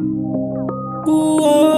うわ！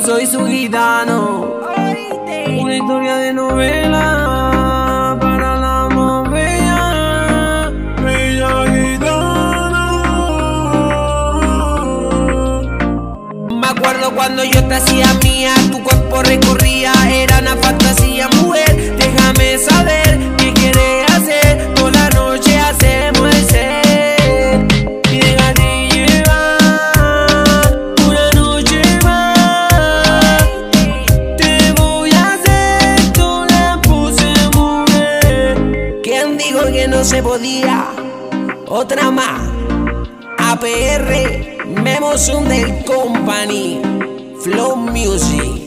soy su gitano. Una historia de novela para la más bella. Me acuerdo cuando yo te hacía mía, tu cuerpo recorría, era una fantasía. se podía. Otra más. APR, Memo del Company, Flow Music.